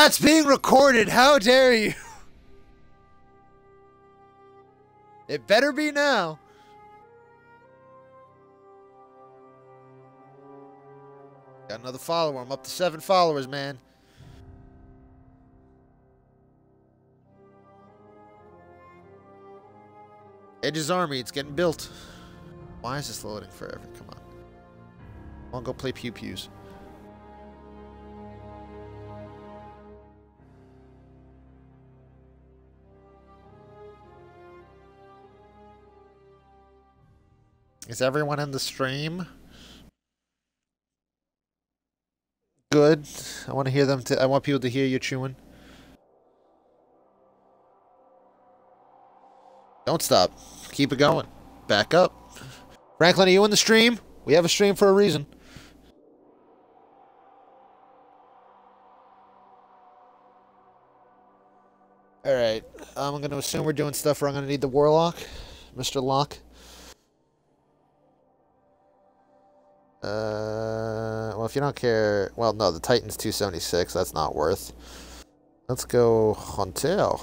That's being recorded. How dare you? It better be now. Got another follower. I'm up to seven followers, man. Edge's army, it's getting built. Why is this loading forever? Come on. I want to go play pew pews. Is everyone in the stream? Good. I want to hear them. I want people to hear you chewing. Don't stop. Keep it going. Back up. Franklin, are you in the stream? We have a stream for a reason. Alright. I'm going to assume we're doing stuff where I'm going to need the Warlock. Mr. Locke. Uh, well, if you don't care... Well, no, the Titan's 276. That's not worth. Let's go Hunter.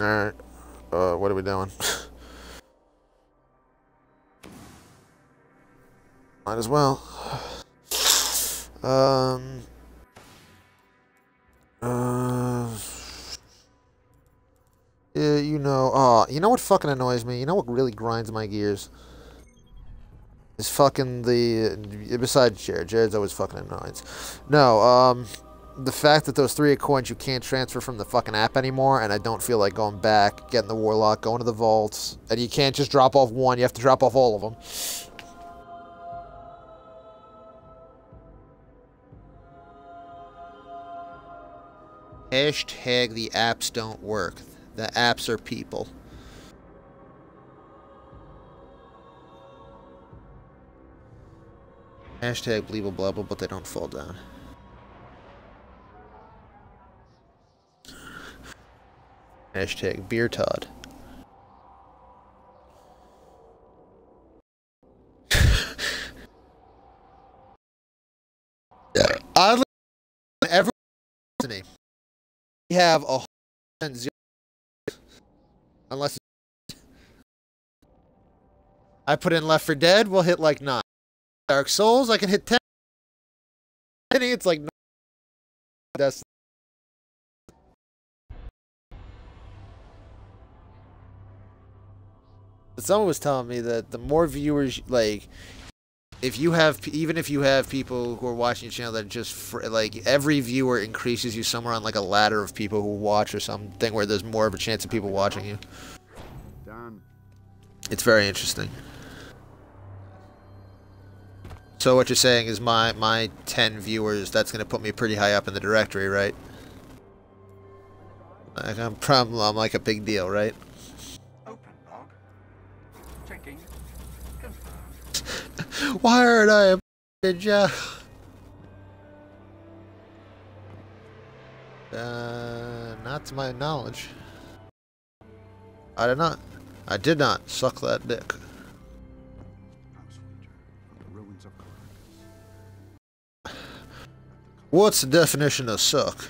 Alright. Uh, what are we doing? Might as well. Um... Uh... Yeah, you know, oh, you know what fucking annoys me? You know what really grinds my gears? Is fucking the, uh, besides Jared, Jared's always fucking annoying. No, um, the fact that those three coins you can't transfer from the fucking app anymore, and I don't feel like going back, getting the Warlock, going to the vaults, and you can't just drop off one, you have to drop off all of them. Hashtag the apps don't work. The apps are people. Hashtag believe blah blah, but they don't fall down. Hashtag beer Todd. Oddly, everyone me. We have a zero Unless I put in Left 4 Dead, we'll hit like 9. Dark Souls, I can hit 10. It's like 9. That's Someone was telling me that the more viewers, like, if you have, even if you have people who are watching your channel that just, for, like, every viewer increases you somewhere on, like, a ladder of people who watch or something where there's more of a chance of people watching you. Done. It's very interesting. So what you're saying is my, my 10 viewers, that's going to put me pretty high up in the directory, right? Like, I'm, probably, I'm like a big deal, right? Why aren't I a Jeff? Uh, not to my knowledge. I did not. I did not suck that dick. What's the definition of suck?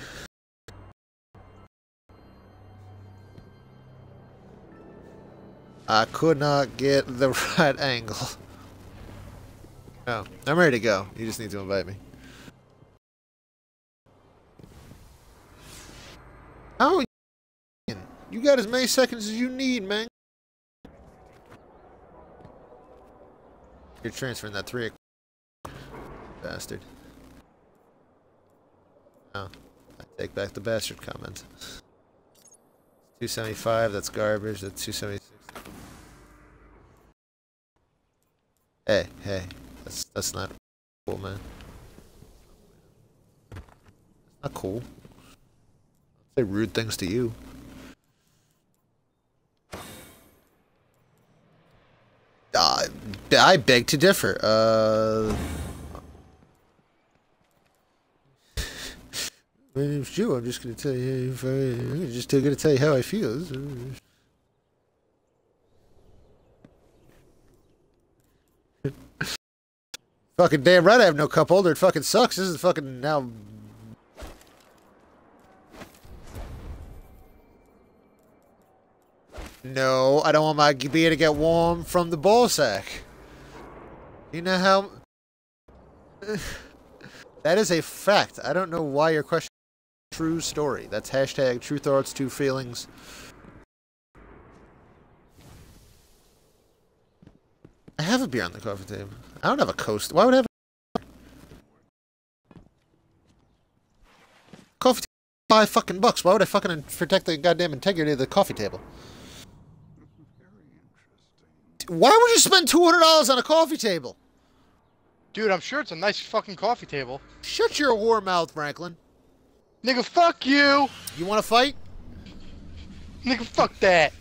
I could not get the right angle. Oh, I'm ready to go. You just need to invite me. Oh, you, got as many seconds as you need, man. You're transferring that three bastard. Oh, I take back the bastard comment. 275, that's garbage, that's 276. Hey, hey. That's that's not cool, man. That's not cool. I'll say rude things to you. Uh, I beg to differ. Uh, it's you. I'm just gonna tell you. I'm just gonna tell you how I feel. Fucking damn right I have no cup holder. It fucking sucks. This is fucking now. No, I don't want my beer to get warm from the ball sack. You know how... that is a fact. I don't know why your question true story. That's hashtag true thoughts, true feelings. I have a beer on the coffee table. I don't have a coast. Why would I have a coffee table? Five fucking bucks. Why would I fucking protect the goddamn integrity of the coffee table? Why would you spend two hundred dollars on a coffee table? Dude, I'm sure it's a nice fucking coffee table. Shut your whore mouth, Franklin. Nigga, fuck you! You want to fight? Nigga, fuck that!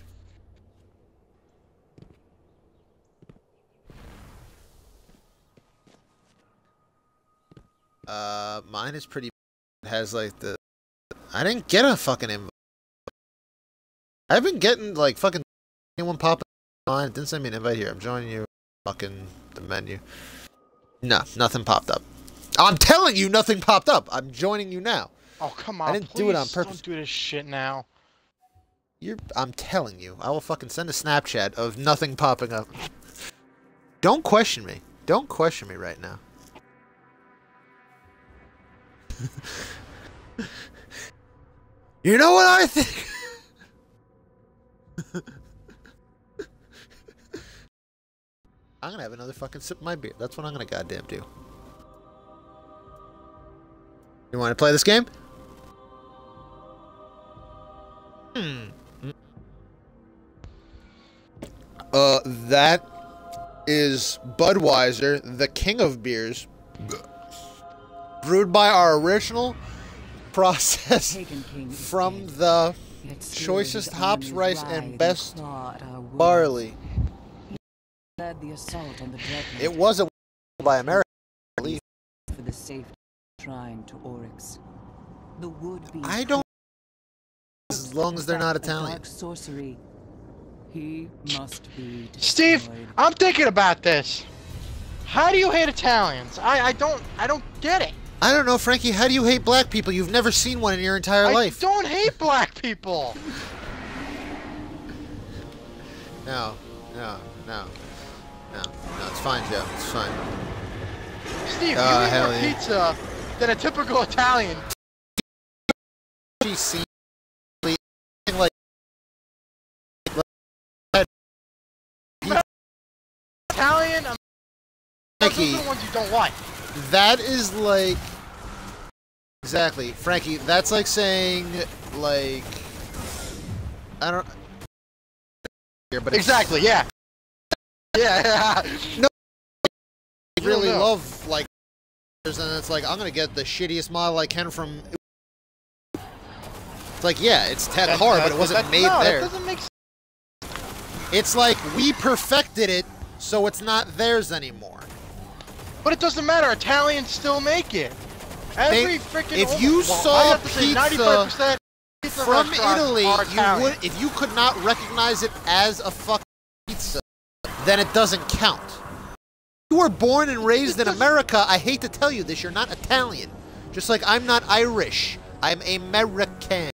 Uh, mine is pretty. It has like the. I didn't get a fucking invite. I've been getting like fucking anyone popping on. It didn't send me an invite here. I'm joining you. Fucking the menu. No, nothing popped up. I'm telling you, nothing popped up. I'm joining you now. Oh come on! I didn't do it on purpose. Don't do this shit now. You're. I'm telling you. I will fucking send a Snapchat of nothing popping up. Don't question me. Don't question me right now. you know what I think? I'm gonna have another fucking sip of my beer. That's what I'm gonna goddamn do. You want to play this game? Hmm. Uh, that is Budweiser, the king of beers, brewed by our original process Pagan king is from the choicest hops, rice, and best claw at our wounds. barley. Led the assault on the dreadnought It wasn't by America. for the safe shrine to Oryx. The would-be I don't. As long as they're not practice of Italian. Sorcery. He must be Steve. I'm thinking about this. How do you hate Italians? I I don't I don't get it. I don't know, Frankie. How do you hate black people? You've never seen one in your entire I life. I don't hate black people. No, no, no, no, no. It's fine, Joe. It's fine. Steve, Uh, you eat more yeah. pizza than a typical Italian. She seems like Italian, I'm those Frankie. are the ones you don't like. That is like exactly, Frankie. That's like saying like I don't here, but Exactly, yeah. Yeah, yeah. I really No, no. love like and it's like I'm gonna get the shittiest model I can from. It's like yeah, it's Ted That- Hard, but it wasn't that- made no, there. Doesn't make sense. It's like we perfected it, so it's not theirs anymore. But it doesn't matter. Italians still make it. Every freaking. if you well, saw I have say pizza From Italy, you would if you could not recognize it as a fucking pizza, then it doesn't count. You were born and raised in America. I hate to tell you this, you're not Italian. Just like I'm not Irish. I'm American.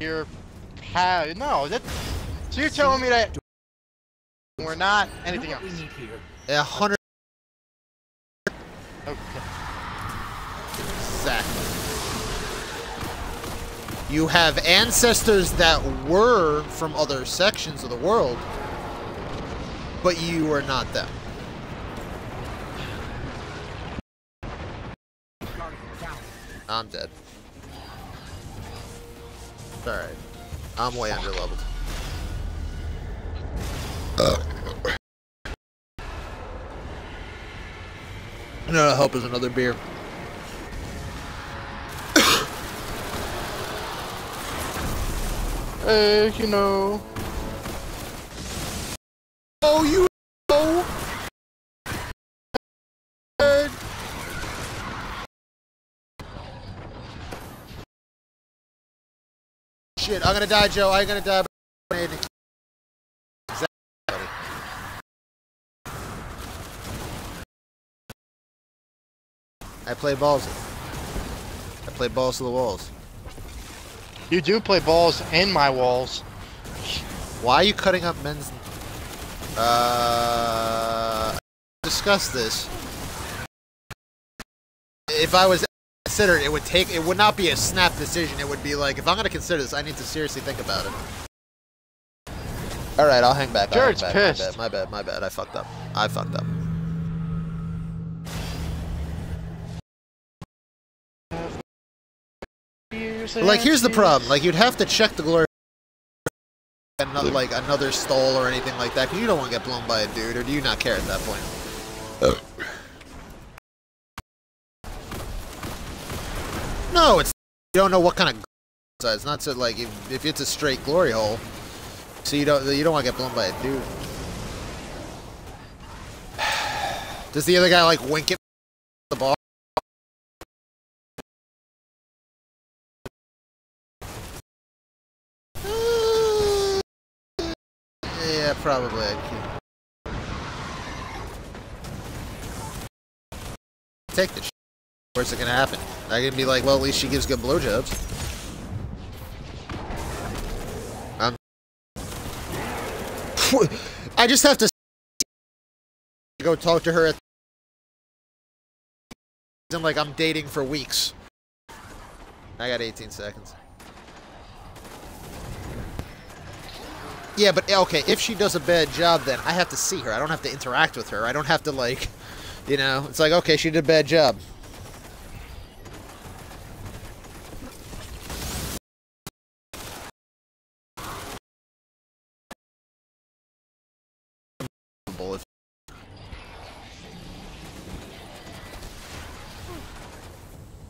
You're pa- no. That. So you're telling me that we're not anything else? A hundred Okay. Exactly. You have ancestors that were from other sections of the world, but you are not them. I'm dead. Alright. I'm way under leveled. No, help is another beer. Uh, you know. Oh, you know. Shit, I'm gonna die, Joe. I'm gonna die. I play balls. I play balls to the walls. You do play balls in my walls. Why are you cutting up men's? Uh, discuss this. If I was considered, it would take. It would not be a snap decision. It would be like, if I'm gonna consider this, I need to seriously think about it. All right, I'll hang back. I'll hang back. pissed. My bad. My bad. My bad. I fucked up. I fucked up. Like, here's the problem. Like, you'd have to check the glory. Another, like another stall or anything like that, 'cause you don't want to get blown by a dude, or do you not care at that point? Oh. No, it's you don't know what kind of size. Not so like if, if it's a straight glory hole, so you don't you don't want to get blown by a dude. Does the other guy like wink at yeah, probably. Take the. Sh- Where's it gonna happen? I can be like, well, at least she gives good blowjobs. Um, I just have to go talk to her at. And like I'm dating for weeks. I got 18 seconds. Yeah, but eh, okay, if she does a bad job, then I have to see her. I don't have to interact with her. I don't have to like, you know, it's like okay, she did a bad job.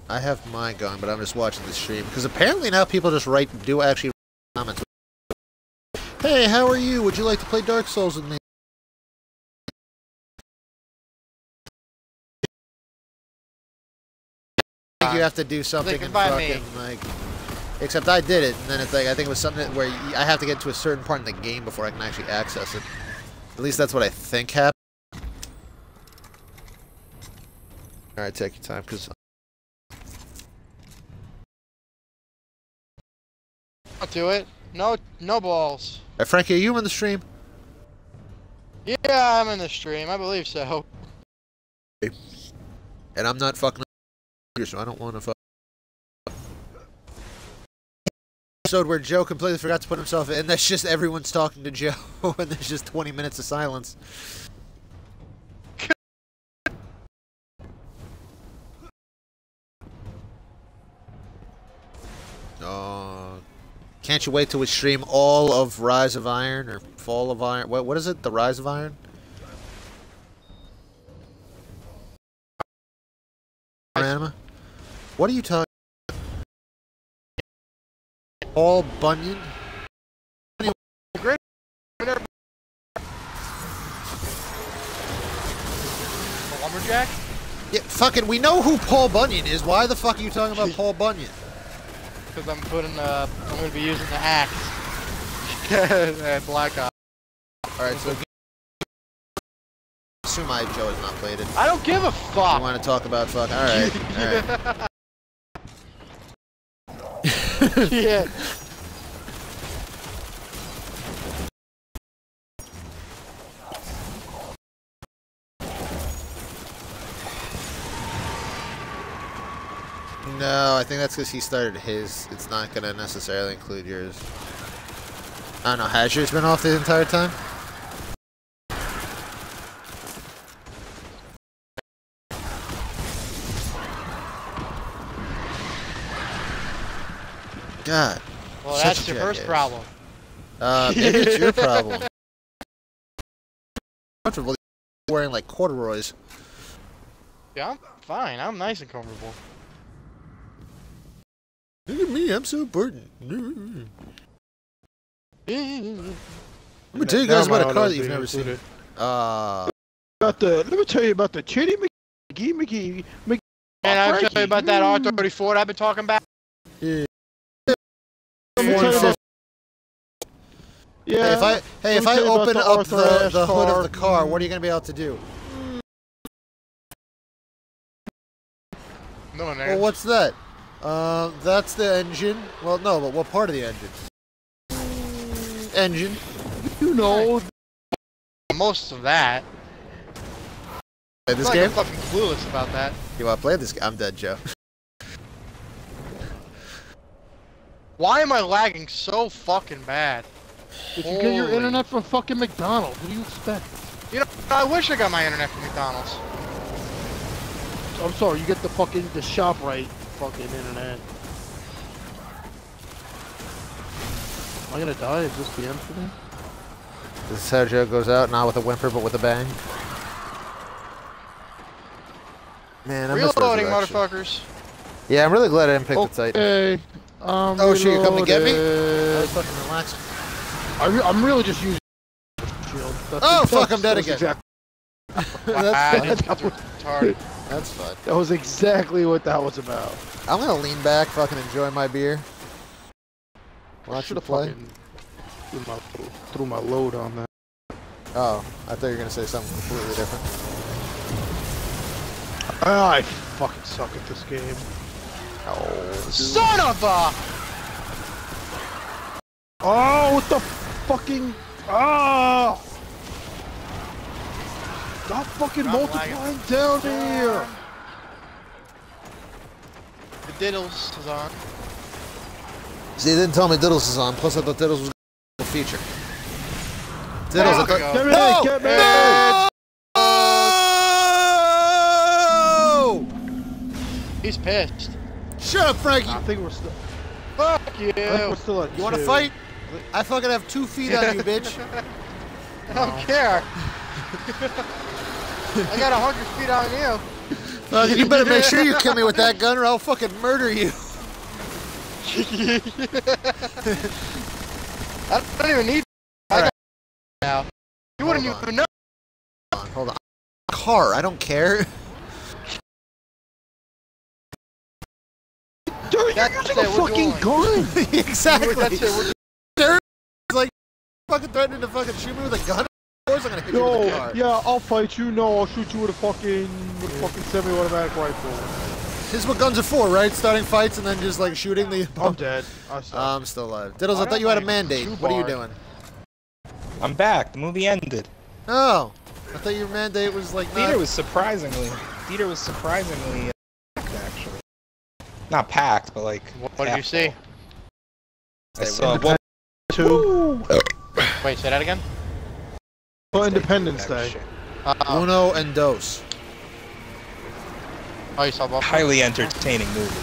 I have mine going, but I'm just watching the stream because apparently now people just write, do actually. Hey, how are you? Would you like to play Dark Souls with me? I think you have to do something and buy me. fucking like. Except I did it, and then it's like I think it was something where I have to get to a certain part in the game before I can actually access it. At least that's what I think happened. All right, take your time, cause I'll do it. No, no balls. Hey, Frankie, are you in the stream? Yeah, I'm in the stream. I believe so. And I'm not fucking so I don't want to fuck. Episode where Joe completely forgot to put himself in. That's just everyone's talking to Joe, and there's just 20 minutes of silence. Oh, can't you wait till we stream all of Rise of Iron or Fall of Iron? What what is it? The Rise of Iron? Anima? What are you talking? about? Paul Bunyan? Lumberjack? Yeah, fucking, we know who Paul Bunyan is. Why the fuck are you talking about Paul Bunyan? Because I'm putting uh, I'm gonna be using the axe. and Black Ops. All right, so assume I Joe has not played it. I don't give a fuck. You fuck. want to talk about fuck? All right, all right. yeah. No, I think that's because he started his. It's not gonna necessarily include yours. I don't know. Has yours been off the entire time? God. Well, that's your first problem. Uh, maybe it's your problem. Comfortable wearing like corduroys. Yeah, I'm fine. I'm nice and comfortable. Look at me, I'm so important. I'm gonna tell you guys about a car that you've never seen. Uh, About the, let me tell you about the Chitty McGee McGee McGee. And I'll Frankie. tell you about that R34 I've been talking about. yeah. Let me tell you about- Hey, Yeah. if I hey, if I me tell you about open the up the, Ashe the hood of the car, what are you gonna be able to do? No one Well, what's that? Uh, that's the engine. Well, no, but what part of the engine? Engine. You know, Most of that. Play It's this like game? I'm fucking clueless about that. You want to play this game? I'm dead, Joe. Why am I lagging so fucking bad? if you get your internet from fucking McDonald's, what do you expect? You know, I wish I got my internet from McDonald's. I'm sorry, you get the fucking the shop right fucking internet. Am I gonna die? Is this the end for me? This is how Joe goes out, not with a whimper, but with a bang. Man, I miss Reloading, Resurrection. motherfuckers. Yeah, I'm really glad I didn't pick the Titan. Okay. Oh, shit, you're coming to get me? That reloaded. was fucking relaxing. I re I'm really just using shield. Oh, that's Oh, fuck, I'm dead again. exact- Wow, that's, these fine. kids are retarded. That's fine. that was exactly what that was about. I'm gonna lean back, fucking enjoy my beer. Watch Should've play. Threw my, threw my load on that. Oh, I thought you were gonna say something completely different. Ah, I fucking suck at this game. Oh, Son of a! Oh, what the fucking... Ah! Stop fucking I'm multiplying down here! The diddles is on. See, they didn't tell me Diddles is on. Plus, I thought Diddles was a feature. Diddles, I There thought. Get me! No! Get me! No! He's pissed. Shut up, Frankie. I think we're still... Fuck you. I think we're still at You want to fight? I fucking have two feet on you, bitch. I don't care. I got a hundred feet on you. Fucking, you better make sure you kill me with that gun, or I'll fucking murder you. I don't even need. I Alright. got now. You wouldn't Hold on. even know. Hold on, hold on. Car, I don't care. Dude, you're That's using a fucking gun! exactly. That's it. We're like fucking threatening to fucking shoot me with a gun. Of course, I'm gonna hit you with a car. yeah, I'll fight you. No, I'll shoot you with a fucking, with a fucking semi-automatic rifle. This is what guns are for, right? Starting fights and then just like shooting the. I'm dead. I suck. I'm still alive. Diddles, I I thought you had a mandate. What are you doing? I'm back. The movie ended. Oh, I thought your mandate was like. Theater Not... was surprisingly. Theater was surprisingly uh, packed, actually. Not packed, but like. What did you see? full. I saw. Well, Two. Wait, say that again. For Independence Day. Uh, Uno and dos. oh, you saw both. Highly entertaining movie.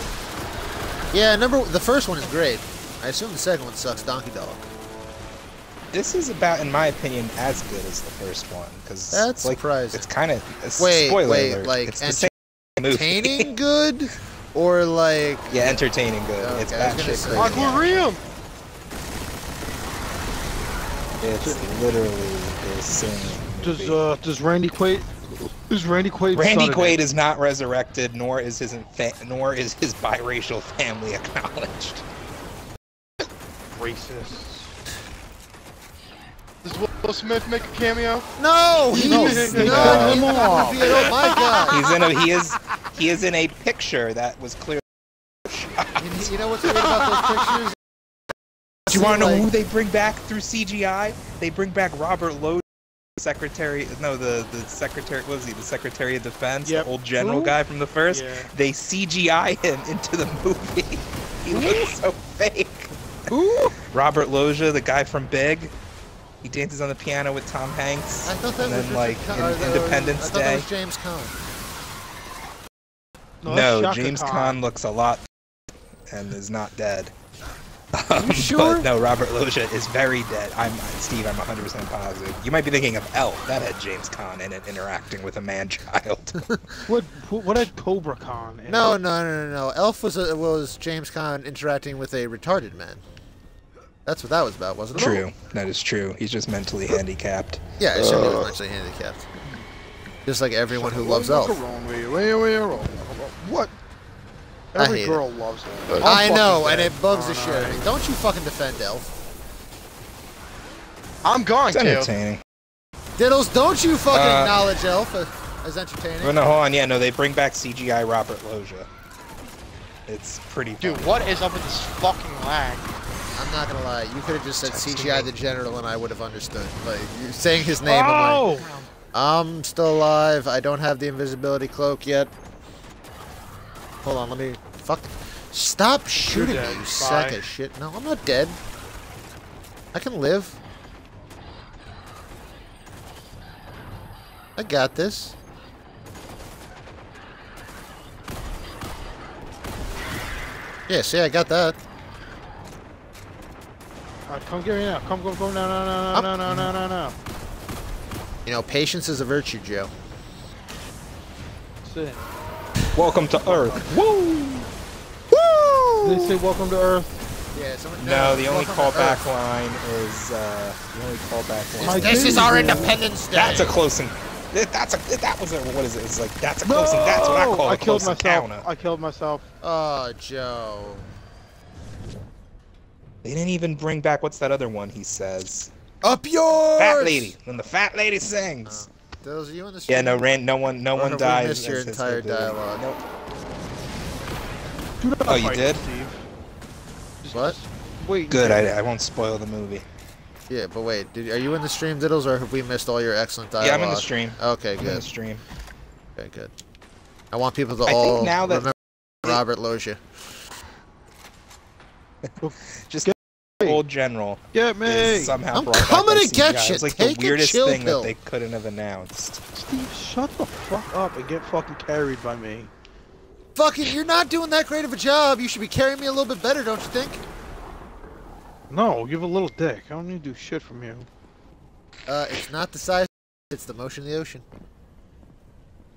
Yeah, number the first one is great. I assume the second one sucks. Donkey Dog. This is about, in my opinion, as good as the first one because That's like surprising. it's kind of Wait, spoiler wait, alert, like it's the same movie. Entertaining good, or like yeah, entertaining good. it's Okay, I was gonna batshit crazy. Aquarium. It's literally the. Does uh does Randy Quaid is Randy Quaid Randy son in Quaid it? is not resurrected, nor is his fa- nor is his biracial family acknowledged. racist? Does Will Smith make a cameo? no, he's No, not they in the him off. movie. Oh my god! He's in a he is he is in a picture that was clear. You, you know what's weird about those pictures? Do you want to know Like- who they bring back through CGI? They bring back Robert Lowe, Secretary. No, the the Secretary. What was he? The Secretary of Defense, Yep. the old general Who? guy from the first. Yeah. They CGI him into the movie. he looks so fake. Who? Robert Loggia, the guy from Big. He dances on the piano with Tom Hanks. I thought that and was then, like, Con- in uh, or the- Independence I thought that Day. was James Caan. No, No, James Khan. Caan looks a lot and is not dead. Um, sure? But no, Robert Loggia is very dead. I'm Steve. I'm 100% positive. You might be thinking of Elf. That had James Caan in it, interacting with a man-child. What what had Cobra Khan? in No, it? no, no, no, no. Elf was a, was James Caan interacting with a retarded man. That's what that was about, wasn't it? true. That is true. He's just mentally handicapped. Yeah, I assume he was mentally handicapped. Just like everyone who loves Elf. What? I Every hate girl loves it. I'm I know, and it bugs the Oh, shit no. out of me. Don't you fucking defend Elf. I'm going It's to. entertaining. Diddles, don't you fucking Uh, acknowledge Elf as, as entertaining. But no, hold on. Yeah, no, they bring back CGI Robert Loggia. It's pretty. Dude, funny. what is up with this fucking lag? I'm not gonna lie. You could have just said Texting CGI me. the general, and I would have understood. Like you're saying his name. I'm like, Oh! I'm still alive. I don't have the invisibility cloak yet. Hold on, let me. Fuck. Stop shooting me, you sack of shit. No, I'm not dead. I can live. I got this. Yeah, see, I got that. Alright, come get me now. Come, come, come, no, no, no, no, no, no, no, no. You know, patience is a virtue, Joe. That's it. Welcome to Earth. Woo! Did they say welcome to Earth? Yeah, someone, No, the only welcome to callback line is uh, the only callback line. My This is our Independence Day. That's a close and that's a that was a what is it? It's like that's a close and that's what I No! call I a killed close myself. encounter. I killed myself. Oh, Joe. They didn't even bring back what's that other one he says? Up yours! Fat lady. When the fat lady sings. Those are you in the yeah, no, stream? ran, no one, no Or one have we dies. missed your as- as entire dialogue? Nope. Do not Oh, you did? Steve. What? Wait. Good. I, I won't spoil the movie. Yeah, but wait, did, are you in the stream, Diddles, or have we missed all your excellent dialogue? Yeah, I'm in the stream. Okay, I'm in the stream. Okay, good. I want people to I think all now that- remember Robert Loggia. Just Get me. Old general Get me! is somehow I'm brought back coming by to get CGI. you. It's like Take the weirdest chill thing pill. that they couldn't have announced. Steve, shut the fuck up and get fucking carried by me. Fucking, you're not doing that great of a job. You should be carrying me a little bit better, don't you think? No, you have a little dick. I don't need to do shit from you. Uh, it's not the size, it's the motion of the ocean.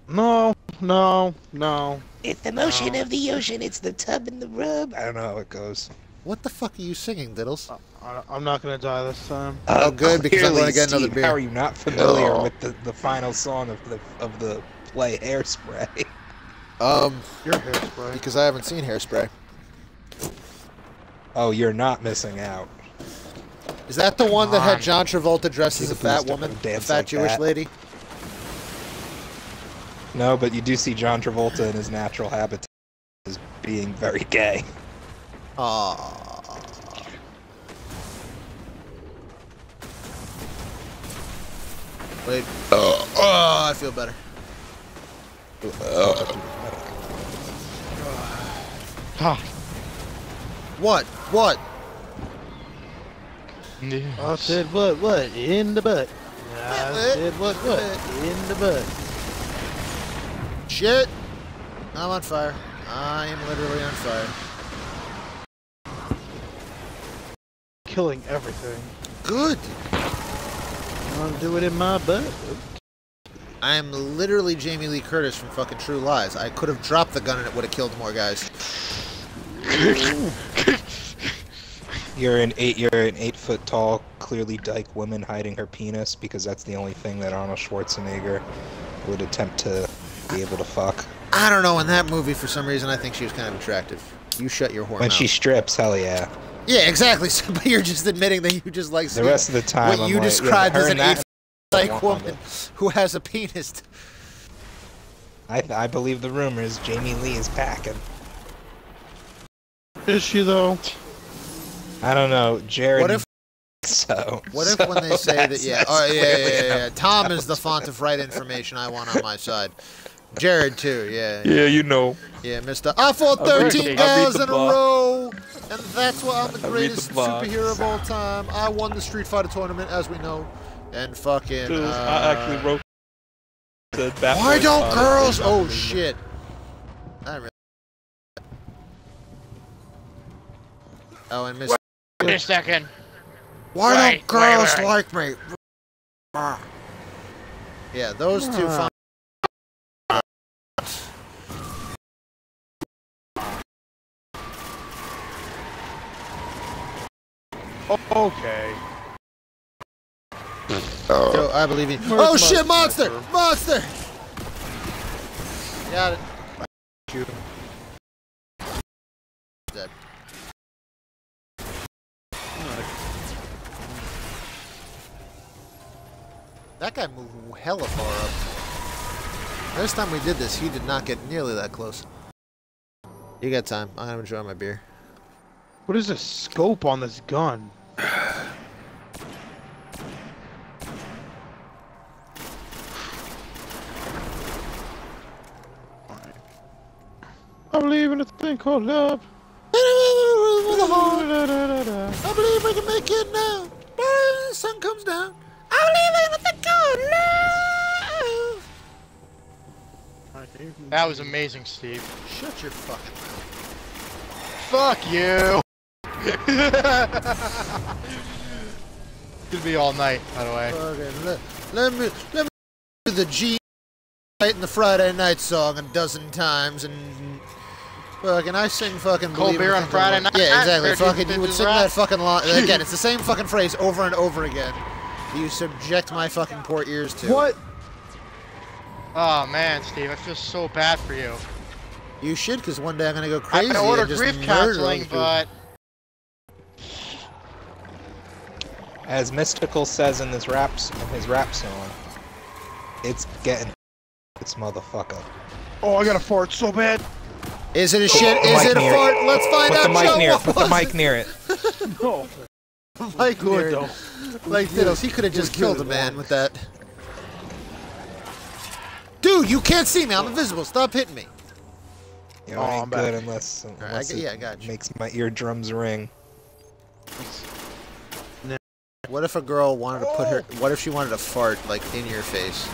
No, no, no. It's the motion of the ocean. It's the tub and the rub. I don't know how it goes. What the fuck are you singing, Diddles? I, I'm not gonna die this time. Oh, good, because I'm gonna get another beer. How are you not familiar Oh. with the, the final song of the of the play Hairspray? Um, Your hairspray. because I haven't seen Hairspray. Oh, you're not missing out. Is that the one that had. John Travolta dressed as a fat woman? A fat like Jewish that. lady? No, but you do see John Travolta in his natural habitat as being very gay. Aww. Wait. Oh, oh, I feel better. Ha! What? What? I said what? What? In the butt. I said what? What? In the butt. Shit. I'm on fire. I am literally on fire. Killing everything. Good. Wanna do it in my butt? I am literally Jamie Lee Curtis from fucking True Lies. I could have dropped the gun and it would have killed more guys. You're an eight. You're an eight foot tall, clearly dyke woman hiding her penis because that's the only thing that Arnold Schwarzenegger would attempt to be able to fuck. I don't know. In that movie, for some reason, I think she was kind of attractive. You shut your whore When mouth. she strips, hell yeah. Yeah, exactly. So, but you're just admitting that you just like The seeing rest of the time, what I'm you like, yeah, described her as an and eight like woman who has a penis. I, I believe the rumors. Jamie Lee is packing. Is she though? I don't know, Jared. What if so? what if so when they say that? Yeah, that's oh, yeah, yeah, yeah, yeah. Tom is the font of right information I want on my side. Jared too. Yeah, yeah, Yeah, you know. yeah Mister. I fought 13 the- guys in a row, and that's why I'm the I'll the greatest superhero of all time. I won the Street Fighter tournament, as we know, and fucking. Dude, uh, I actually wrote the Bat Why don't girls? Oh shit! I remember. Oh, and Miss. Wait a second. Why Right, don't girls right, right. like me? Ah. Yeah, those two. Okay. Oh. Joe, I believe you. Where's Oh my shit! Monster! Monster! Got it. Shoot. Dead. That guy moved hella far up. Last time we did this, he did not get nearly that close. You got time. I'm gonna enjoy my beer. What is the scope on this gun? I believe in a thing called love. I believe we can make it now. The sun comes down. I believe in the God love. That was amazing, Steve. Shut your fucking mouth. Fuck you. Could be all night, by the way. Fucking let, let me let me do the G night and the Friday night song a dozen times and fucking I sing fucking Cold beer on Friday night, Yeah, exactly. Fair Fucking you would sing Rock. that fucking line again. It's the same fucking phrase over and over again. You subject my fucking poor ears to. What? Oh man, Steve, I feel so bad for you. You should, because one day I'm gonna go I'm crazy gonna order and just grief counseling, other people. but As Mystikal says in this rap, s- his rap song, it's getting this motherfucker. Oh, I got to fart so bad. Is it a shit? the Is it a near it. fart? Let's find Put out. the mic Joe. near it. What Put the mic near it. No. it? Mike Good near it. though. Like Diddles, he could have just good killed a as man with that. Dude, you can't see me. I'm invisible. Stop hitting me. You know, Oh, it I'm ain't back. good unless, unless get- it yeah, I got you. makes my eardrums ring. What if a girl wanted to put her? Oh. What if she wanted to fart like in your face?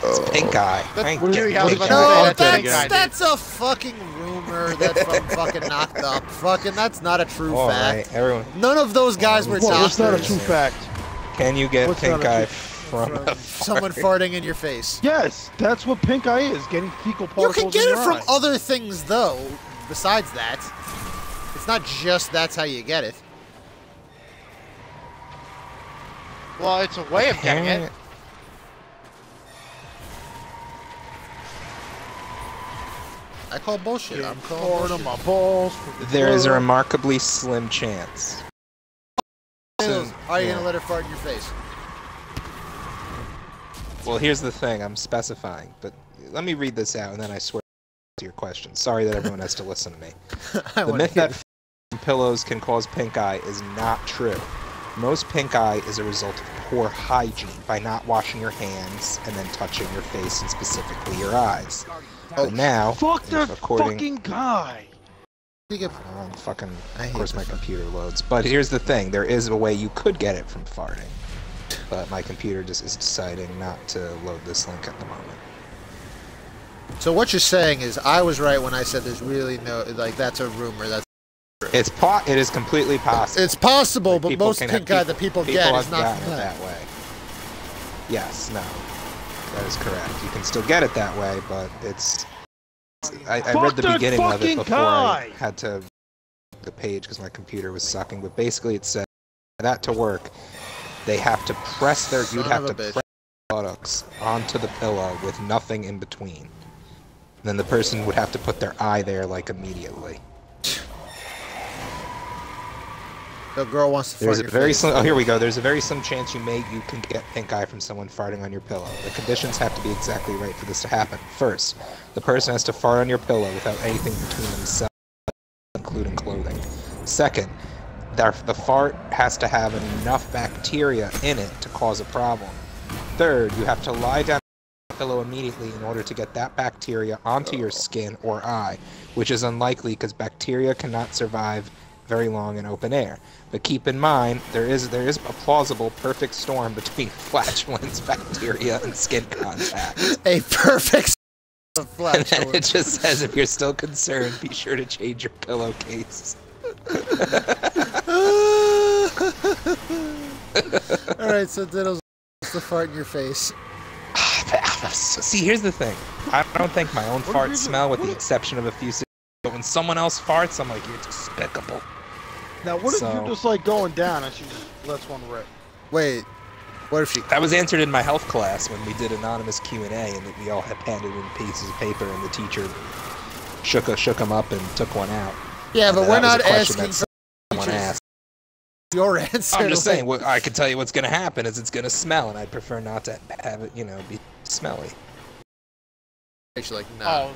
It's pink eye. That- I ain't what do you- getting I was pink about eye. No, that's that's pink eye, dude. that's a fucking rumor that's from fucking knocked up. Fucking, that's not a true All fact. right, everyone. None of those guys were What? What's not a true fact? Can you get What's pink eye from, From a someone fart? farting in your face. Yes, that's what pink eye is. Getting fecal particles. You can get in it from eye. other things though. Besides that, it's not just that's how you get it. Well, it's a way of getting it. I call bullshit. I'm calling Fart on bullshit. my balls. There is a remarkably slim chance. Diddles, Are you Yeah. gonna let her fart in your face? Well, here's the thing. I'm specifying, but let me read this out, and then I swear to your question. Sorry that everyone has to listen to me. The myth that pillows can cause pink eye is not true. Most pink eye is a result of poor hygiene by not washing your hands and then touching your face and specifically your eyes. Oh, But now, Fuck that according, fucking guy. it. Um, fucking, I of course, my fucking- computer loads. But here's the thing: there is a way you could get it from farting, but my computer just is deciding not to load this link at the moment. So what you're saying is I was right when I said there's really no like that's a rumor. That's It's po- It is completely possible. it's possible, Like, but most pink eye that people, people get is not it that. that way. Yes, no, that is correct. You can still get it that way, but it's. I, I read the that beginning of it before guy! I had to the page because my computer was sucking. But basically, it said for that to work, they have to press their. You'd have to bitch. press their buttocks onto the pillow with nothing in between. then the person would have to put their eye there like immediately. The girl wants to There's a very face. slim. Oh, here we go. There's a very slim chance you may you can get pink eye from someone farting on your pillow. The conditions have to be exactly right for this to happen. First, the person has to fart on your pillow without anything between themselves, including clothing. Second, the fart has to have enough bacteria in it to cause a problem. Third, you have to lie down on the pillow immediately in order to get that bacteria onto your skin or eye, which is unlikely because bacteria cannot survive very long in open air. But keep in mind, there is there is a plausible perfect storm between flatulence, bacteria, and skin contact. A perfect of And then it just says if you're still concerned, be sure to change your pillowcase. All right, so Diddles the fart in your face. See, here's the thing. I don't think my own farts smell, with the exception of a few. But when someone else farts, I'm like, you're despicable. Now, what if you're just like going down and she just lets one rip? Wait, what if she? That was answered in my health class when we did anonymous Q and A, and we all had handed in pieces of paper, and the teacher shook a, shook them up and took one out. Yeah, but That we're a not question asking that Someone asked. your answer. I'm just like- saying. What, I can tell you what's going to happen is it's going to smell, and I'd prefer not to have it, you know, be smelly. She's like, nah.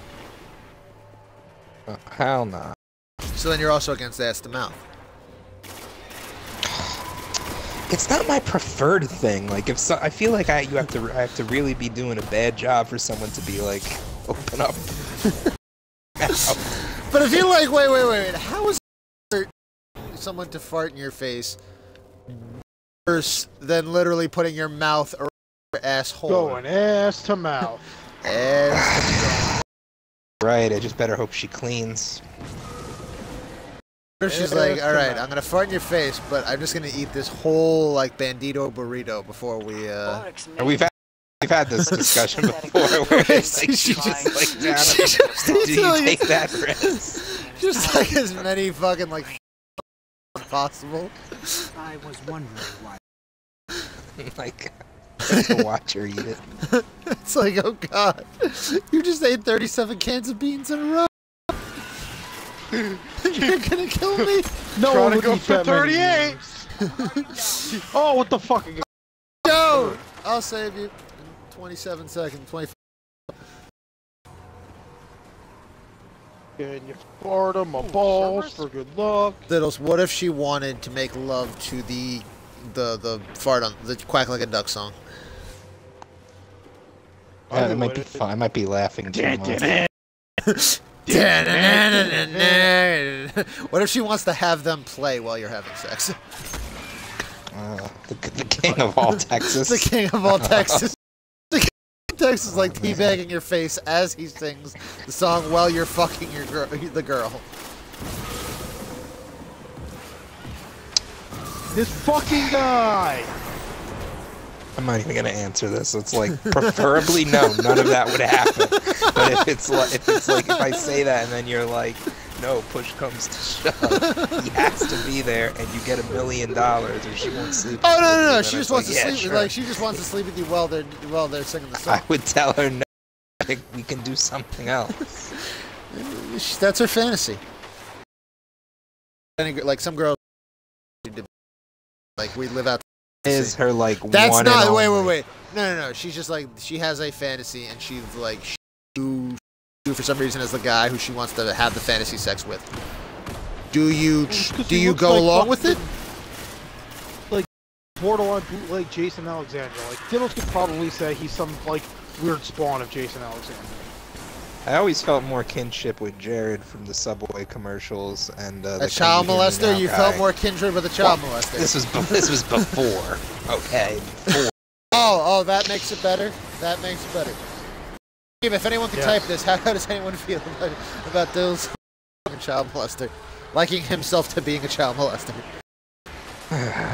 Oh, Uh, hell no. So then you're also against ass to mouth. It's not my preferred thing. Like if so, I feel like I you have to I have to really be doing a bad job for someone to be like open up. But if you're like, wait, wait, wait, wait, how is someone to fart in your face worse than literally putting your mouth around your asshole? Going ass to mouth. Ass. right. I just better hope she cleans. Or she's like, all right. I'm gonna fart in your face, but I'm just gonna eat this whole like bandito burrito before we. uh... Oryx we've had we've had this discussion before where it's like she just like down. She just Do you telling take that risk? just like as many fucking like as possible. I was wondering why. like watch her eat it. It's like, oh god, you just ate 37 cans of beans in a row. You're gonna kill me. No Trying one to would go for 38. oh, what the fuck? Yo, I'll save you in 27 seconds. 25. And you fart on my balls for good luck. Littles, what if she wanted to make love to the the the fart on the quack like a duck song? Yeah, I it might be would. fun. I might be laughing too much. what if she wants to have them play while you're having sex? Uh, the, the king of all Texas. the king of all Texas. The king of Texas is like teabagging your face as he sings the song while you're fucking your girl, the girl. This fucking guy. I'm not even gonna answer this. It's like preferably no, none of that would happen. But if it's like if it's like if I say that and then you're like, no, push comes to shove, he has to be there, and you get a million dollars, or she won't sleep. Oh no no no! She just wants like, to yeah, sleep. sure. Like she just wants to sleep with you while they're while they're singing the song. I would tell her no. We can do something else. That's her fantasy. Like some girls, like we live out. Is her like That's one not. and Wait, wait, only. wait. No, no, no. She's just like she has a fantasy, and she's like you, you for some reason as the guy who she wants to have the fantasy sex with. Do you do you go like along with it? fucking, Like borderline bootleg Jason Alexander. Like Diddles could probably say he's some like weird spawn of Jason Alexander. I always felt more kinship with Jared from the Subway commercials and uh, the A child Can You Hear Me molester? You guy. felt more kindred with a child molester. This was this was before. Okay, before. Oh, oh, that makes it better. That makes it better. If anyone can Yes. type this, how does anyone feel about, about Dill's child molester? Liking himself to being a child molester.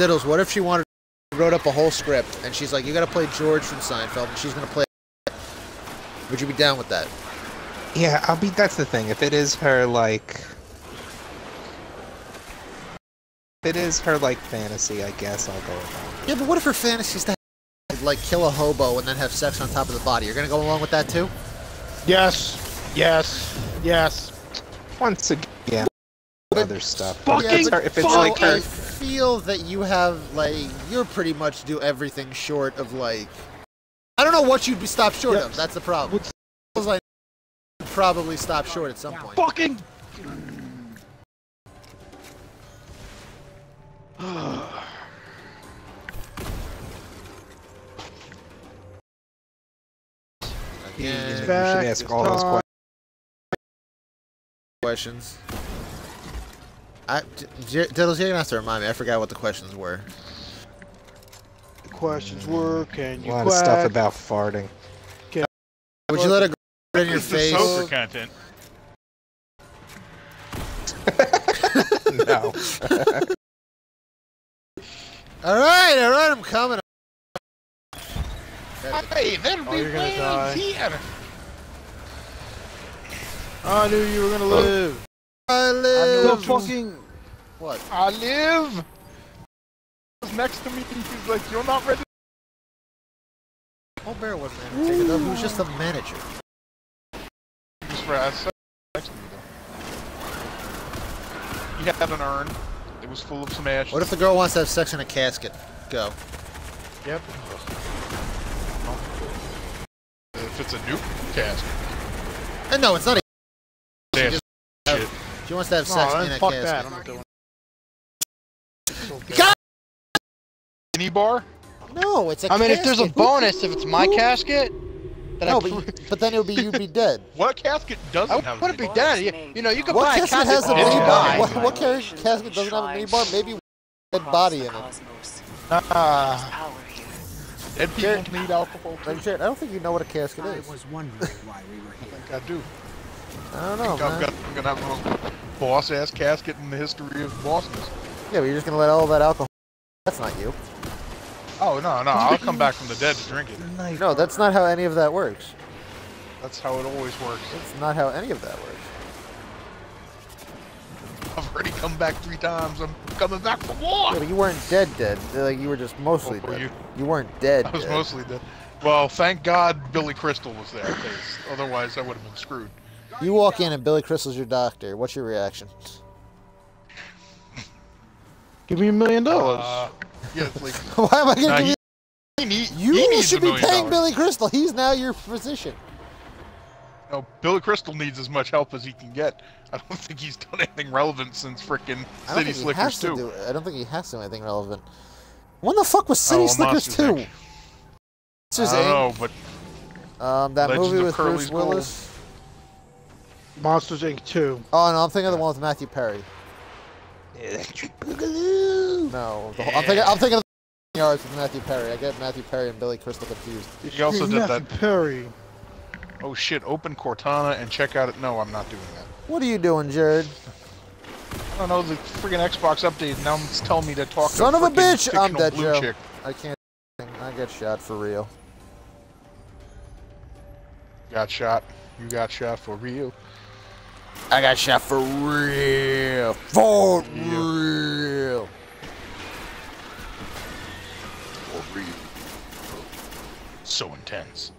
Diddles, what if she wanted wrote up a whole script and she's like, you gotta play George from Seinfeld and she's gonna play Would you be down with that? Yeah, I'll be. That's the thing. If it is her like, if it is her like fantasy, I guess I'll go with that. Yeah, but what if her fantasy's that like kill a hobo and then have sex on top of the body? You're gonna go along with that too? Yes, yes, yes. Once again, other stuff. Fucking if it's, her, if it's fuck like her, I feel that you have like you're pretty much do everything short of like I don't know what you'd be stopped short Yeah. of. That's the problem. What's- Feels like you'd probably stop short at some point. Fucking. Again, you should ask it's all those questions. questions. I, D- J- Diddles, you're gonna have to remind me. I forgot what the questions were. The questions were, can A you lot of stuff about farting. Would you let a girl in your This is face? content. no. All right, all right, I'm coming. Hey, there'll Oh, be you're gonna whales die. here. I knew you were gonna oh. live. I The live. fucking. What? I live. Was next to me. He's like, "You're not ready." Oh, Bear wasn't entertained though. He was just a manager. Just for us. Next to me, though. You had an urn. It was full of some ashes. What if the girl wants to have sex in a casket? Go. Yep. If it's a new casket. And Uh, no, it's not a. Damn just- She wants to have No, sex then in a fuck casket. that. I'm not doing bar? No, it's a I mean, if there's a bonus, if it's my casket, then No, I, but, but then it would be you'd be dead. What casket doesn't I have wouldn't a be dead. You, you know, you could What buy a casket casket has a and mini you bar? What, what casket doesn't have a mini bar? Maybe dead body in it. Ah, dead people need alcohol too. Like, Jared, I don't think you know what a casket is. I was wondering why we were here. I do. I don't know, I've man. got, I'm gonna have the most boss ass casket in the history of bosses. Yeah, but you're just gonna let all that alcohol. That's not you. Oh no, no, I'll come back from the dead to drink it. No, that's not how any of that works. That's how it always works. It's not how any of that works. I've already come back three times. I'm coming back for more. Yeah, but you weren't dead, dead. Like you were just mostly Oh, dead. you? You weren't dead. I was dead. mostly dead. Well, thank God Billy Crystal was there, because otherwise I would have been screwed. You walk in and Billy Crystal's your doctor. What's your reaction? Give me a million dollars. Uh, Yeah, like Why am I gonna Nah, give you? he, need, You he needs should be paying dollars. Billy Crystal. He's now your physician. No, Billy Crystal needs as much help as he can get. I don't think he's done anything relevant since frickin' I don't City think he Slickers has to 2. do. I don't think he has to do anything relevant. When the fuck was City Oh, Slickers Monsters, 2? Inc. I don't Inc. know, but Um, that Legends movie with Curly's Bruce Willis. Monsters Inc. 2. Oh no, I'm thinking of the one with Matthew Perry. Electric Boogaloo. No, the whole, I'm thinking. I'm thinking of the yards with Matthew Perry. I get Matthew Perry and Billy Crystal confused. he also did Matthew that. Perry. Oh shit, open Cortana and check out it. No, I'm not doing that. What are you doing, Jared? I don't know, the friggin' Xbox update now it's telling me to talk Son to of a bitch! I'm fictional dead, blue Joe. chick. I can't. I get shot for real. Got shot. You got shot for real. I got shot for real. For Yeah. real. For real. So intense.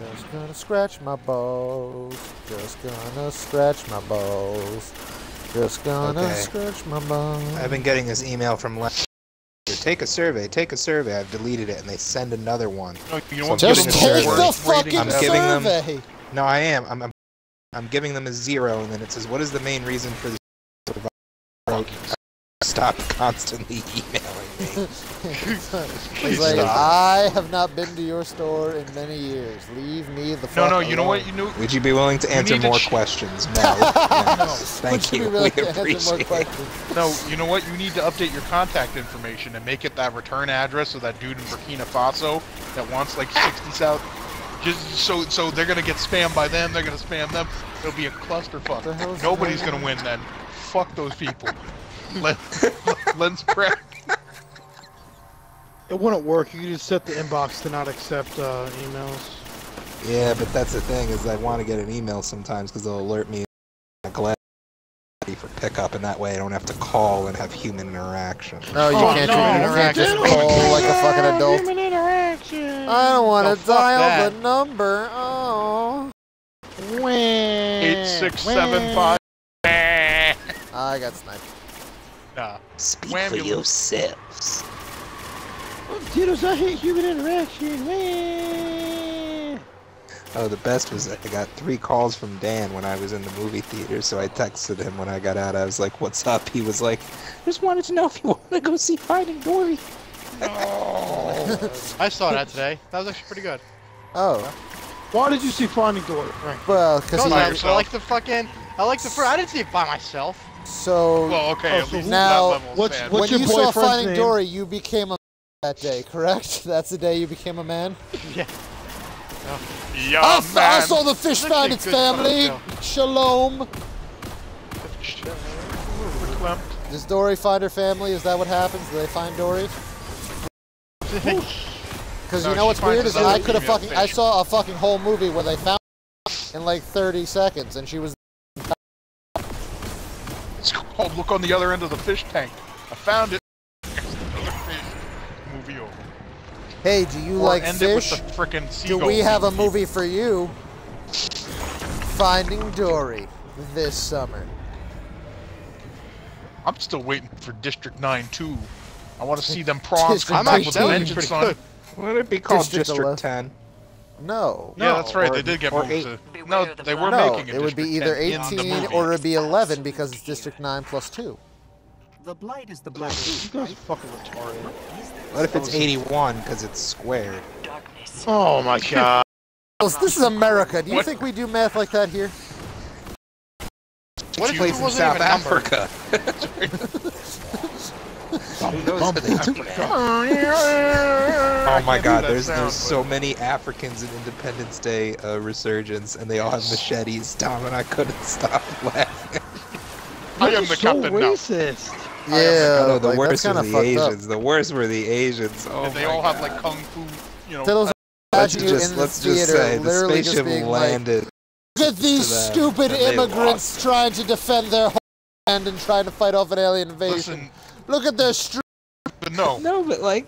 Just gonna scratch my balls. Just gonna scratch my balls. Just gonna Okay. scratch my balls. I've been getting this email from last Take a survey, take a survey. I've deleted it and they send another one. No, you know So what? I'm Just giving Give it it take the the fucking I'm ever. giving them- survey. No, I am. I'm, I'm, I'm giving them a zero, and then it says, "What is the main reason for the survival?" Stop constantly emailing me. He's like, stop. I have not been to your store in many years. Leave me the No, fuck no, you know what? You know, Would you be willing to answer need to more questions? No. Yes. Would Thank you you. be we to answer more appreciate it. no, you know what? You need to update your contact information and make it that return address of that dude in Burkina Faso that wants like 60 south. Just so so they're gonna get spammed by them. They're gonna spam them. It'll be a clusterfuck. Nobody's going gonna win then. Fuck those people. Let, let's pray. It wouldn't work. You could just set the inbox to not accept uh, emails. Yeah, but that's the thing is I want to get an email sometimes because they'll alert me glad for pickup, and that way I don't have to call and have human interaction. No, you Oh, can't. no, you can't just Human call like a fucking adult. Human interaction. I don't want to fuck dial that. the number. Oh. Eight six seven five. I got sniped. Nah. Speak Wham, for yourselves. Tito's I hate human interaction. Wah. Oh, the best was I got three calls from Dan when I was in the movie theater, so I texted him when I got out. I was like, "What's up?" He was like, "I "Just wanted to know if you want to go see Finding Dory." No. I saw that today. That was actually pretty good. Oh, Why did you see Finding Dory? well, because Because he. by I, I like the fucking. I like the. Fr- I didn't see it by myself. So Well, okay. Oh, so now- that level is what's- what's when your you saw Finding name? Dory, you became a that day, correct? That's the day you became a man. Yeah. Yeah, I, f- I man. saw the fish found its good photo, family. Shalom. Does Dory find her family? Is that what happens? Do they find Dory? Because No, you know what's weird is I could have fucking I saw a fucking whole movie where they found in like 30 seconds and she was It's called Look on the Other End of the Fish Tank. I found it. Another fish. Movie over. Hey, do you or like end fish? it with the frickin' Do we have a theme. movie for you? Finding Dory. this summer. I'm still waiting for District 9 2. I want to see them prawns District come back with 19. vengeance, Pretty son. good. Would it be called District District 10? No. Yeah, that's right. or- they did get or moved eight. to. No, they were No, making a it would be either 10 in the 18 or it'd be 11 because it's District 9 plus 2. The blight is the black You guys fucking retarded. What if it's 81 because it's squared? Oh my god. This is America. Do you What? think we do math like that here? What if Place it in wasn't South? Africa. Who knows how they do that? Oh my god, there's there's so many Africans in Independence Day uh, resurgence, and they all have machetes. Tom and I couldn't stop laughing. I am the so captain now. Racist. Yeah, I know the like, worst were the of fucked up. Asians. The worst were the Asians. Oh And they all god. have like kung fu, you know. Those let's imagine you just in let's just theater, say the literally just spaceship being like, landed. Look at these them, stupid and they immigrants trying to defend their homeland and trying to fight off an alien invasion. Listen, Look at their str- but no. No, but like.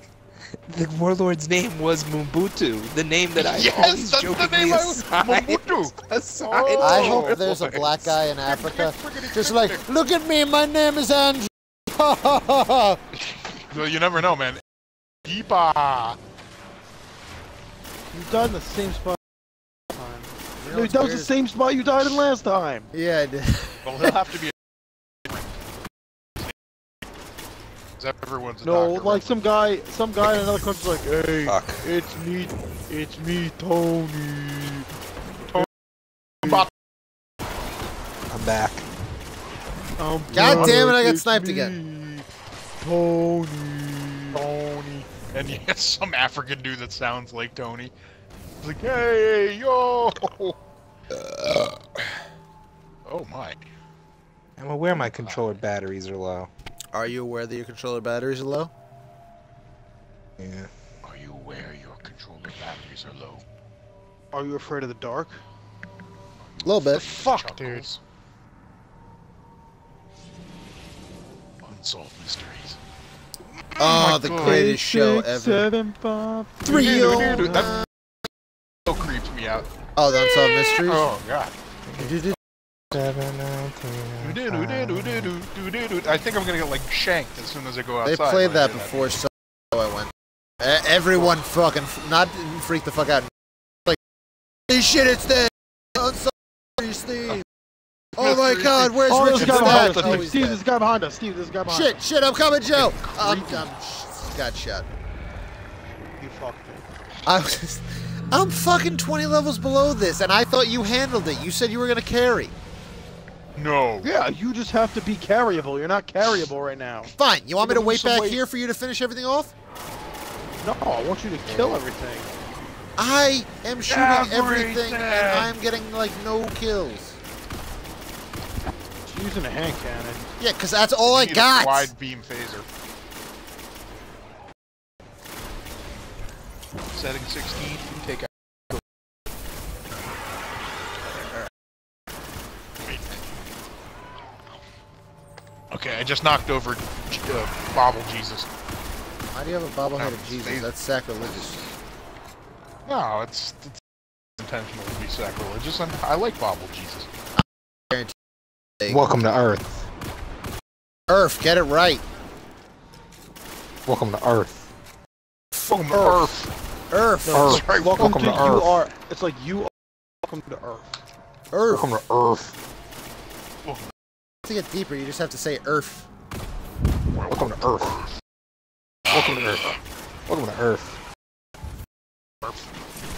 The warlord's name was Mumbutu, the name that I Yes, always that's the jokingly name I was- assigned- Mobutu. assigned I hope there's a black guy in Africa just like, look at me, my name is Andrew. Yeah, Well, you never know, man. Yeepaw. You died in the same spot last time. You know No, what's that was weird the same spot you died in last time. Yeah, I did. Well, he'll have to be. Everyone's a No, doctor, like some guy, some guy in another country's like, hey, Fuck. it's me, it's me, Tony. Bop. I'm back. I'm God damn it, I got sniped me, again. Tony. Tony. And yes, some African dude that sounds like Tony. He's like, hey, yo! Uh. Oh my. I'm aware my uh, controller batteries are low. Are you aware that your controller batteries are low? Yeah. Are you aware your controller batteries are low? Are you afraid of the dark? A little bit. Fuck, dude. Unsolved mysteries. Oh, oh the greatest Eight, show ever. seven, five, Three Dude, oh dude, dude, that- nine. So creeps me out. Oh, the Unsolved Mysteries? Oh god. Seven, nine, three, nine, five. I think I'm gonna get like shanked as soon as I go outside. They played when I that before, so I went. Everyone fucking, not freak the fuck out. Like, holy shit, it's this! Unsolved Mysteries theme! Oh my god, where's Oh, there's a Richard guy behind Stack? us. Oh, Steve, he's Steve, dead. there's a guy behind us. Steve, there's a guy behind Shit, us. shit, Shit! I'm coming, Joe! I'm, I'm, got shot. You fucked me. I was just, I'm fucking 20 levels below this, and I thought you handled it. You said you were gonna carry. No. Yeah, you just have to be carryable. You're not carryable right now. Fine, you want me to wait back weight. here for you to finish everything off? No, I want you to kill everything. I am shooting everything, Everything. and I'm getting, like, no kills. She's using a hand cannon. Yeah, because that's all I Need a got! Wide beam phaser. Setting 16. Take out. Okay, I just knocked over uh, Bobble Jesus. Why do you have a bobblehead of Jesus? they- That's sacrilegious. No, it's, it's intentional to be sacrilegious, and I like Bobble Jesus. Welcome to Earth. Earth, get it right. Welcome to Earth. Welcome to Earth. Earth. No, Earth. it's like, Welcome welcome, to, to you are. It's like you are. Welcome to Earth. Earth. Welcome to Earth. To get deeper, you just have to say Earth. Welcome to Earth. Welcome to Earth. Welcome to Earth.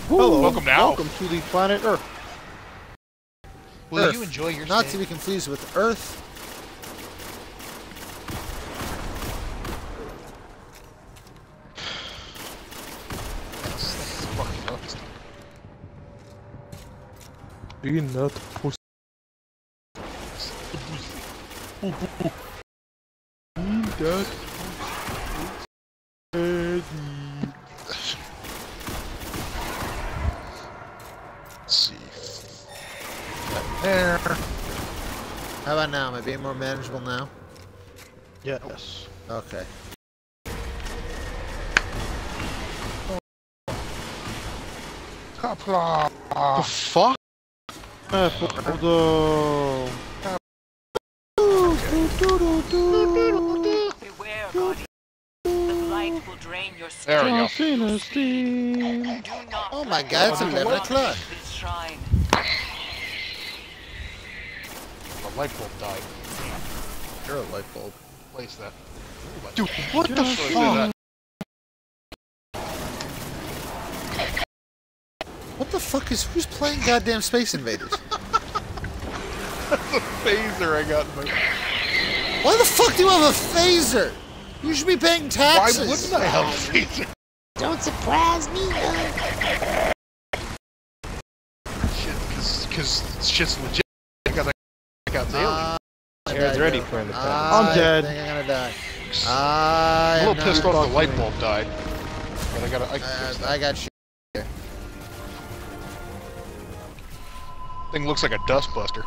Hello. welcome now. Welcome to the planet Earth. Will Earth. you enjoy your Not stay? to be confused with Earth. Peanut pussy. Let's How about now? Am I being more manageable now? Yes. Okay. Hopla. The fuck? Uh, Frodo. Beware, Guardian. The blight will drain your There we go. John Cena's team. Do not Oh my God, it's 11 o'clock. Reach This shrine. The light bulb died. You're a light bulb. Place that. Dude, what the fuck is that? What the fuck is who's playing goddamn Space Invaders? That's a phaser I got in my... Why the fuck do you have a phaser? You should be paying taxes. Why taxes. wouldn't I have a phaser? Don't surprise me. Uh. Shit, cause, cause it's legit. I got, I got alien. Uh, Jared's I ready died, for though. independence. I'm I dead. think I'm gonna die. I I'm a little pissed off the light bulb died. But I gotta, I Uh. I got shit. Thing looks like a dust buster.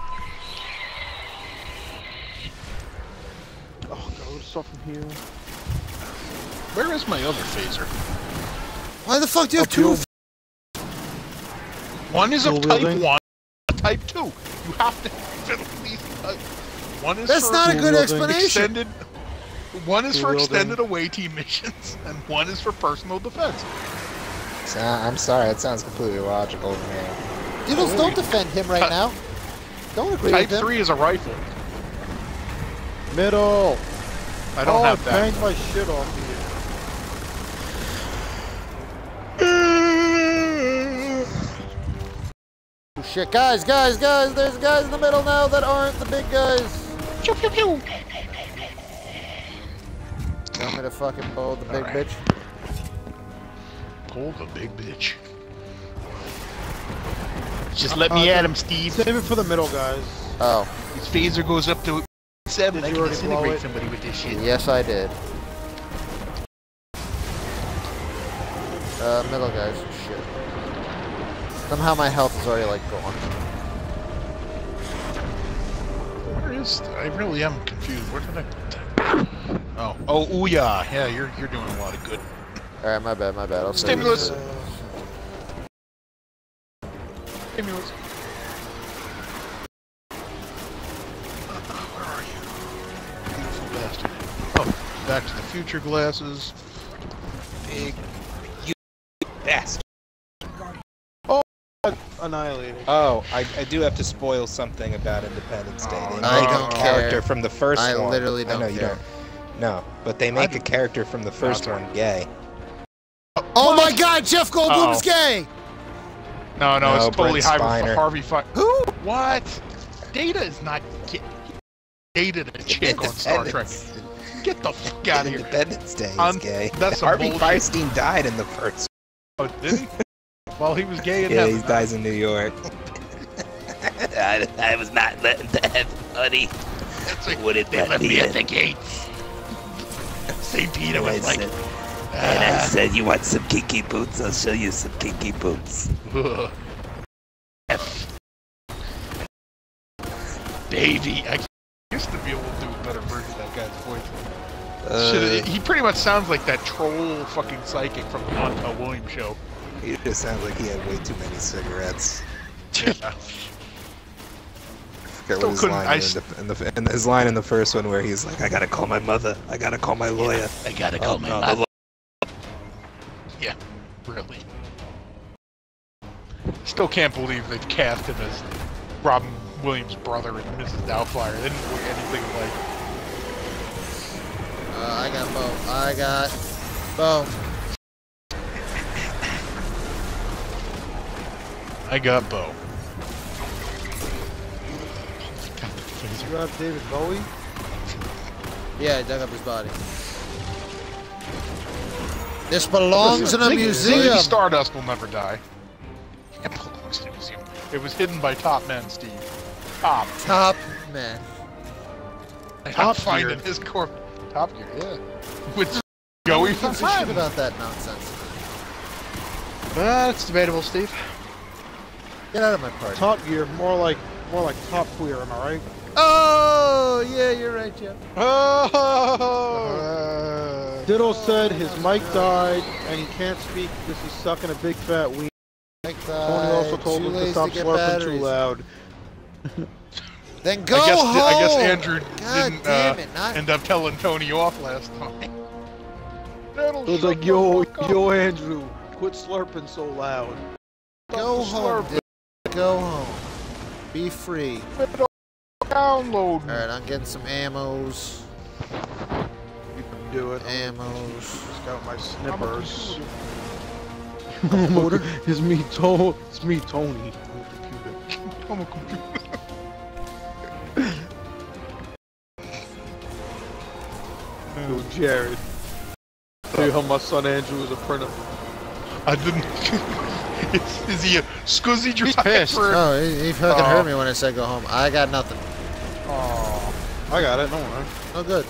Oh, go stuff from here. Where is my other phaser? Why the fuck do you have Up two? your- One is of Dual type 1, a type 2. You have to have at least type. One is That's for not a good explanation. extended. One is for extended away team missions, and one is for personal defense. So, I'm sorry, that sounds completely illogical to me. Doodles, don't defend him right now. Don't agree Type with him. Type 3 is a rifle. Middle. I don't oh, have I that. banged my shit off shit, guys, guys, guys, there's guys in the middle now that aren't the big guys. Pew, pew, pew. Want me to fucking pull the big Alright. bitch? Pull the big bitch. Just let me Uh, at him, you. Steve. Save it for the middle, guys. Oh, His phaser goes up to 7. Did I you can disintegrate somebody with this shit. yes, I did. Uh, middle guys, shit. Somehow my health is already like gone. Where is? I really am confused. Where did I? Oh, oh, ooh, yeah, yeah. You're you're doing a lot of good. All right, my bad, my bad. I'll Stimulus. Stimulus. Where are you? Beautiful bastard. Oh, Back to the Future glasses. Big, you bastard. Annihilated. Oh, I, I do have to spoil something about Independence Day. They no. make I a don't character care. from the first I one. literally I don't know you care. don't. No, but they make a character from the first one gay. Oh my God, Jeff Goldblum's Uh-oh. gay. No, no, No, it's totally Brent Harvey, Spiner. Harvey Fi- Who? What? Data is not. Get, dated a chick on Star Trek. Independence- Get the fuck out of here. Independence Day is Un- gay. that's some Harvey bullshit. Fierstein died in the first. Oh, did he? Well, he was gay in Yeah, heaven. he dies in New York. I, I was not letting that happen, honey. That's like, Wouldn't they let left me me at in. the gates. St. Peter And I was like, said, and I "Ah." said, you want some kinky boots? I'll show you some kinky boots. Ugh. Davey, I used to be able to do a better version of that guy's voice. Uh, he pretty much sounds like that troll fucking psychic from the Montel Williams show. He just sounds like he had way too many cigarettes. Yeah. I forget Still what his couldn't- line I in the, in the in his line in the first one where he's like, "I gotta call my mother. I gotta call my lawyer." I gotta Oh, call my no, the mother. yeah, really. Still can't believe they cast him as Robin Williams' brother in Mrs. Doubtfire. They didn't look anything like. Uh, I got Bo. I got Bo. I got Bo. You have David Bowie. Yeah, I dug up his body. This belongs in a museum. Stardust will never die. It belongs in a museum. It was hidden by top men, Steve. Top. Top man. Top Top finding Gear. his corpse. Top Gear, yeah. With Joey from Five about that nonsense. That's debatable, Steve. Get out of my party. Top Gear, more like more like Top Queer. Am I right? Oh, yeah, you're right, Jeff. Uh, Diddle said his mic died and he can't speak because he's sucking a big fat ween. Tony also told Too him to stop get slurping batteries. too loud. Then go I guess home. I guess Andrew God didn't damn uh, it! Not end up telling Tony off last time. That'll It was like, yo, yo, Andrew, quit slurping so loud. go Stop home. Slurping. dude. Go home. Be free. Download. All right, I'm getting some ammos. You can do it. Ammos. Just got my snippers. Computer? it's me, to It's me, Tony. I'm computer. I'm a computer. Yo, Jared. Tell you how my son Andrew is a printer. I didn't. is, is he a scuzzy He's driver? pissed. Oh, he, he fucking Oh. heard me when I said go home. I got nothing. Oh, I got it, don't worry. No good.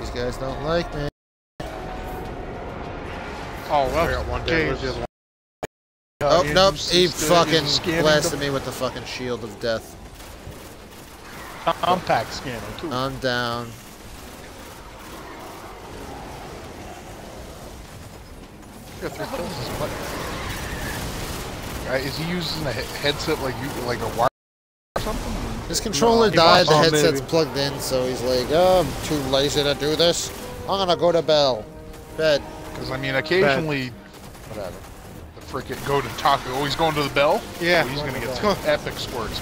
These guys don't like me. Oh, well. I got one okay. Where's the other one? Oh, Andrew's nope. He fucking blasted the me with the fucking shield of death. Compact scanner, too. I'm down. Got three kills. What? Uh, is he using a he- headset like you, like a wire or something? His controller he died, the oh, headset's maybe. plugged in, so he's like, oh, I'm too lazy to do this. I'm gonna go to Bell. Bed. Because I mean, occasionally Whatever. the frickin' go to Taco. Oh, he's going to the bell. Yeah. Oh, he's gonna get some epic squirts.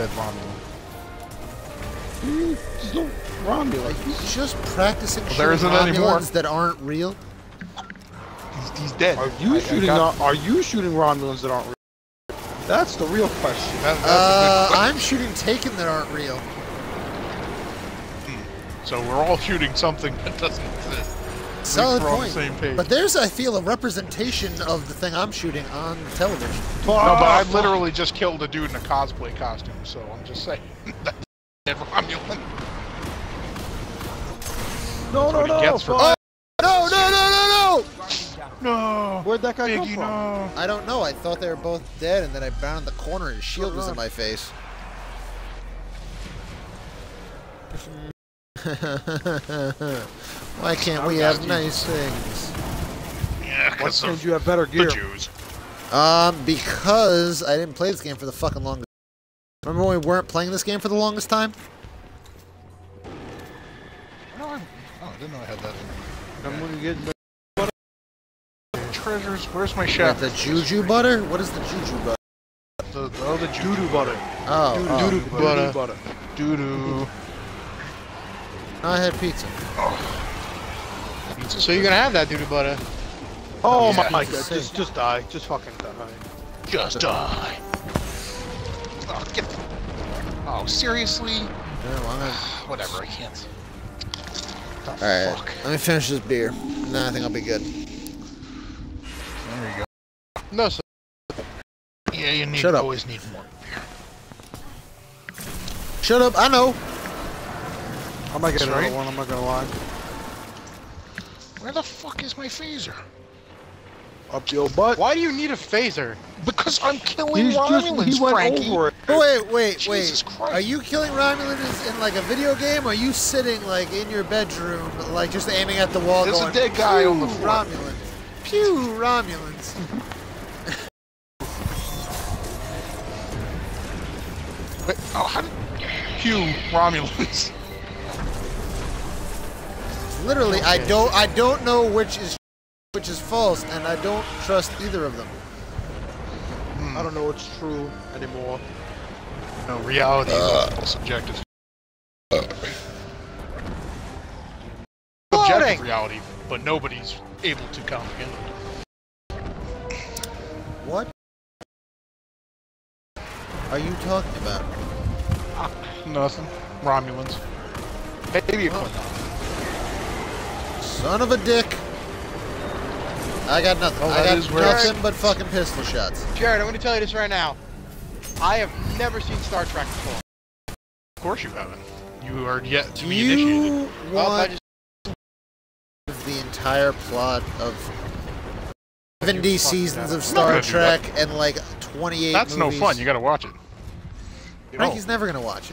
One dead Romulan. Just don't run me like you just practicing Well, there shooting isn't any more. Romulans that aren't real? He's, he's dead. Are you I- I shooting? got- are you shooting Romulans that aren't real? That's the real question. that- that's Uh, good I'm shooting Taken that aren't real. question. So we're all shooting something that doesn't exist. Solid we're on the point. same page. But there's, I feel, a representation of the thing I'm shooting on television. No, but I literally just killed a dude in a cosplay costume, so I'm just saying. That's Romulan. No, no, what no. gets for- fuck. No, no, no, no, no! No! Where'd that guy come from? no! I don't know. I thought they were both dead, and then I bound the corner, and his shield was in my face. Why can't we have nice things? Yeah, Why because can't of you have better the? Jews. Um, because I didn't play this game for the fucking longest. Remember when we weren't playing this game for the longest time? No, I, oh, I didn't know I had that. I'm gonna get the Treasures, where's my What, chef? the juju butter? What is the juju butter? The, the, oh, the doo doo doo butter. Oh, Doo oh. doo butter. butter. doo doo. I had pizza. So you're gonna have that dude butter. Uh, oh Yeah. my god! sick. Just, just die. Just fucking die. Just die. Oh, get the... Oh, seriously? Yeah, well, I'm gonna- Whatever, I can't. Alright, let me finish this beer. Then I think I'll be good. There you go. No, so Yeah, you need Shut up. always need more beer. Shut up, I know. I might get That's another right. one. I'm not gonna lie. Where the fuck is my phaser? Up your butt. why do you need a phaser? Because I'm killing He's just, Romulans, he went Frankie. over it. Oh, wait, wait, Jesus wait. Christ. Are you killing Romulans in like a video game? Or are you sitting like in your bedroom, like just aiming at the wall There's a dead guy on the "Pew, floor." Romulans. Pew, Romulans. Wait, oh, how did... Hugh Romulans. Literally, I don't, I don't know which is, which is false, and I don't trust either of them. Hmm. I don't know what's true anymore. No, reality is uh, subjective. Loading! Objective reality, but nobody's able to comprehend it. What are you talking about? Ah, nothing. Romulans. Maybe a Klingon. Son of a dick. I got nothing. Oh, I got is where- nothing but fucking pistol shots. Jared, I'm gonna tell you this right now. I have never seen Star Trek before. Of course you haven't. You are yet to be initiated. You oh, Well, I want just the entire plot of 70 seasons of Star Trek and like 28 That's no fun. You gotta watch it. Frankie's never gonna watch it.